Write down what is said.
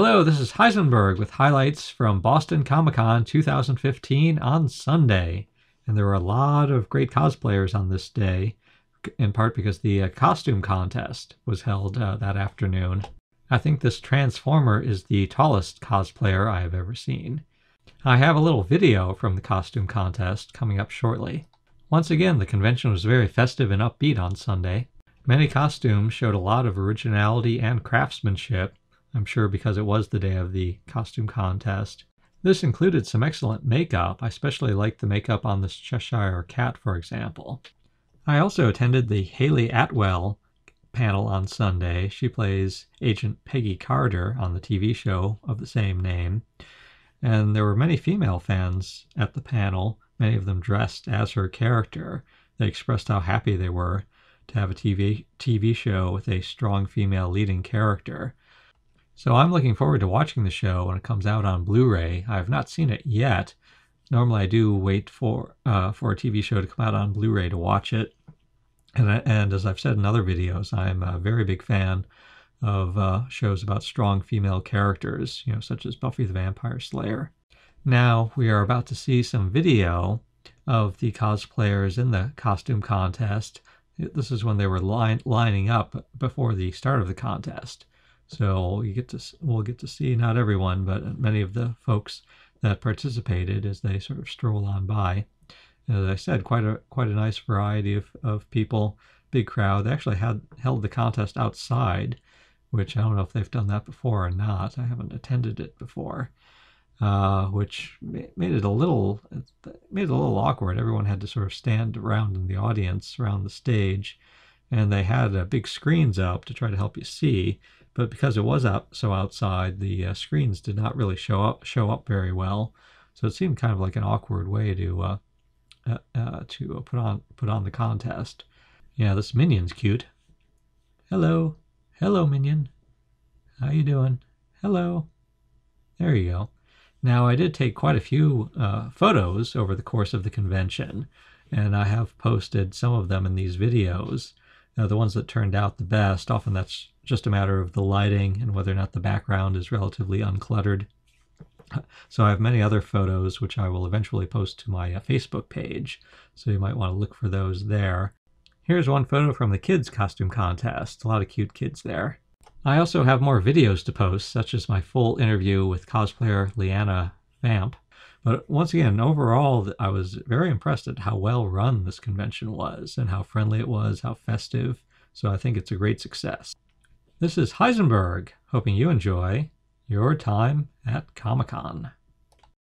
Hello, this is Heisenberg with highlights from Boston Comic Con 2015 on Sunday. And there were a lot of great cosplayers on this day, in part because the uh, costume contest was held uh, that afternoon. I think this Transformer is the tallest cosplayer I have ever seen. I have a little video from the costume contest coming up shortly. Once again, the convention was very festive and upbeat on Sunday. Many costumes showed a lot of originality and craftsmanship, I'm sure because it was the day of the costume contest. This included some excellent makeup. I especially liked the makeup on this Cheshire cat, for example. I also attended the Hayley Atwell panel on Sunday. She plays Agent Peggy Carter on the TV show of the same name. And there were many female fans at the panel, many of them dressed as her character. They expressed how happy they were to have a TV, TV show with a strong female leading character. So I'm looking forward to watching the show when it comes out on Blu-ray. I have not seen it yet. Normally, I do wait for uh, for a TV show to come out on Blu-ray to watch it. And, and as I've said in other videos, I'm a very big fan of uh, shows about strong female characters, you know, such as Buffy the Vampire Slayer. Now we are about to see some video of the cosplayers in the costume contest. This is when they were line, lining up before the start of the contest. So you get to we'll get to see not everyone, but many of the folks that participated as they sort of stroll on by. As I said, quite a quite a nice variety of, of people, big crowd. They actually had held the contest outside, which I don't know if they've done that before or not. I haven't attended it before, uh, which made it a little made it a little awkward. Everyone had to sort of stand around in the audience around the stage, and they had uh, big screens up to try to help you see but because it was out so outside, the uh, screens did not really show up show up very well. So it seemed kind of like an awkward way to uh, uh, uh to put on put on the contest. Yeah, this minion's cute. Hello, hello, minion. How you doing? Hello. There you go. Now I did take quite a few uh, photos over the course of the convention, and I have posted some of them in these videos. Now, the ones that turned out the best, often that's just a matter of the lighting and whether or not the background is relatively uncluttered. So I have many other photos which I will eventually post to my uh, Facebook page, so you might want to look for those there. Here's one photo from the kids costume contest. A lot of cute kids there. I also have more videos to post, such as my full interview with cosplayer Leanna Vamp. But once again, overall, I was very impressed at how well run this convention was and how friendly it was, how festive. So I think it's a great success. This is Heisenberg, hoping you enjoy your time at Comic Con.